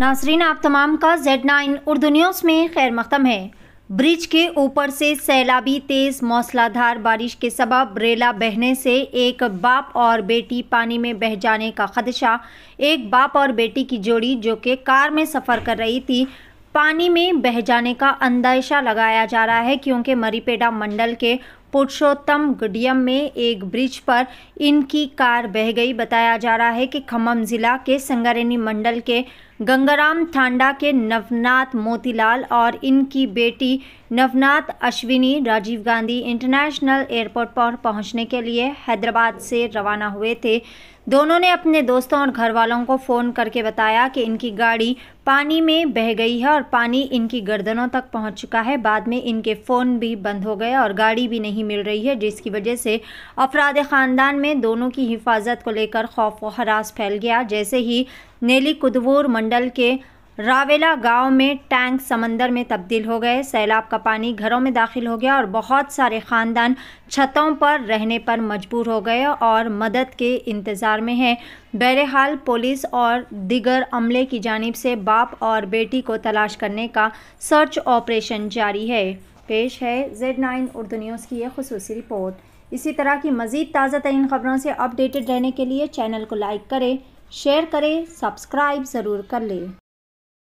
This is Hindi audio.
नासरीन आप तमाम का जेड नाइन उर्दू न्यूज़ में खैर मकदम है। ब्रिज के ऊपर से सैलाबी तेज मौसलाधार बारिश के सबब रेला बहने से एक बाप और बेटी पानी में बह जाने का खदशा। एक बाप और बेटी की जोड़ी जो कि कार में सफ़र कर रही थी, पानी में बह जाने का अंदेशा लगाया जा रहा है, क्योंकि मरीपेडा मंडल के पुरुषोत्तम गुडियम में एक ब्रिज पर इनकी कार बह गई। बताया जा रहा है कि खम्भम ज़िला के संगारेनी मंडल के गंगाराम थांडा के नवनाथ मोतीलाल और इनकी बेटी नवनाथ अश्विनी राजीव गांधी इंटरनेशनल एयरपोर्ट पर पहुँचने के लिए हैदराबाद से रवाना हुए थे। दोनों ने अपने दोस्तों और घर वालों को फ़ोन करके बताया कि इनकी गाड़ी पानी में बह गई है और पानी इनकी गर्दनों तक पहुँच चुका है। बाद में इनके फ़ोन भी बंद हो गए और गाड़ी भी नहीं मिल रही है, जिसकी वजह से अफराद ख़ानदान में दोनों की हिफाजत को लेकर खौफ व हरास फैल गया। जैसे ही नेली कुदवूर मंडल के रावेला गाँव में टैंक समंदर में तब्दील हो गए, सैलाब का पानी घरों में दाखिल हो गया और बहुत सारे ख़ानदान छतों पर रहने पर मजबूर हो गए और मदद के इंतज़ार में हैं। बहरहाल पुलिस और दिगर अमले की जानब से बाप और बेटी को तलाश करने का सर्च ऑपरेशन जारी है। पेश है जेड नाइन उर्दू न्यूज़ की यह खसूस रिपोर्ट। इसी तरह की मज़ीद ताज़ा तरीन ख़बरों से अपडेटेड रहने के लिए चैनल को लाइक करें, शेयर करें, सब्सक्राइब ज़रूर कर लें।